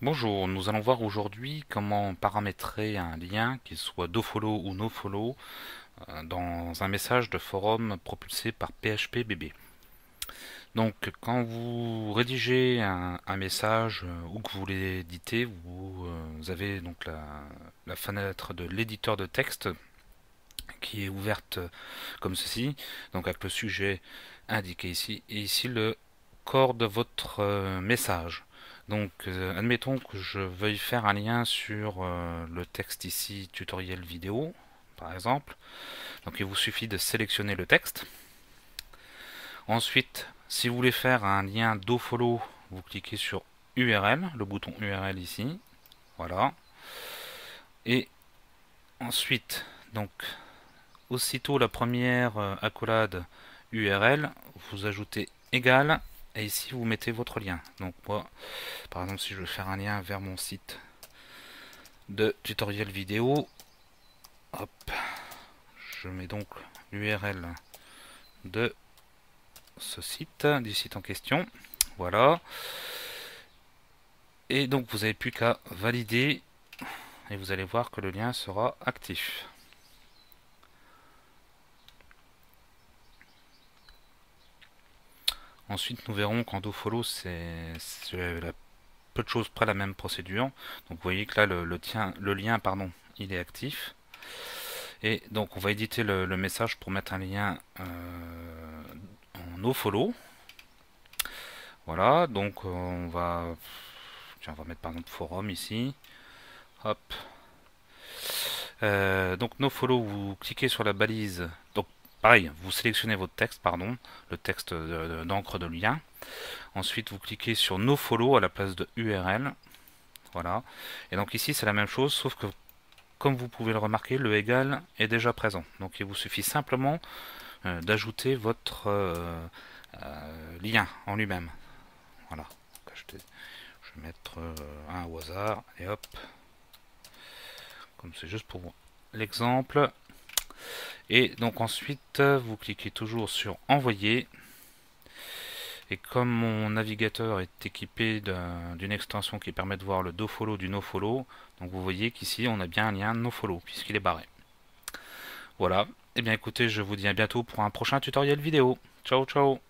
Bonjour, nous allons voir aujourd'hui comment paramétrer un lien, qu'il soit dofollow ou nofollow, euh, dans un message de forum propulsé par PHPBB. Donc quand vous rédigez un, message euh, ou que vous l'éditez, vous, euh, avez donc la, fenêtre de l'éditeur de texte qui est ouverte comme ceci, donc avec le sujet indiqué ici, et ici le corps de votre message. Donc, euh, admettons que je veuille faire un lien sur euh, le texte ici, tutoriel vidéo, par exemple. Donc, il vous suffit de sélectionner le texte. Ensuite, si vous voulez faire un lien dofollow, vous cliquez sur URL, le bouton URL ici. Voilà. Et ensuite, donc, aussitôt la première euh, accolade URL, vous ajoutez égal et ici vous mettez votre lien. Donc moi, par exemple, si je veux faire un lien vers mon site de tutoriel vidéo, hop, je mets donc l'URL de ce site, du site en question. Voilà. Et donc vous n'avez plus qu'à valider et vous allez voir que le lien sera actif. Ensuite, nous verrons qu'en dofollow, c'est peu de choses près la même procédure. Donc vous voyez que là, le, le, lien, pardon, il est actif. Et donc on va éditer le, message pour mettre un lien euh, en nofollow. Voilà, donc euh, on va, tiens, on va mettre par exemple forum ici. Hop. Euh, donc nofollow, vous cliquez sur la balise. Pareil, vous sélectionnez votre texte, pardon, le texte d'encre de, lien. Ensuite, vous cliquez sur nofollow à la place de URL. Voilà. Et donc ici, c'est la même chose, sauf que, comme vous pouvez le remarquer, le égal est déjà présent. Donc il vous suffit simplement euh, d'ajouter votre euh, euh, lien en lui-même. Voilà. Je vais mettre un au hasard, et hop. Comme c'est juste pour l'exemple. Et donc ensuite, vous cliquez toujours sur envoyer. Et comme mon navigateur est équipé d'une extension qui permet de voir le dofollow du nofollow, donc vous voyez qu'ici on a bien un lien nofollow puisqu'il est barré. Voilà. Et eh bien écoutez, je vous dis à bientôt pour un prochain tutoriel vidéo. Ciao ciao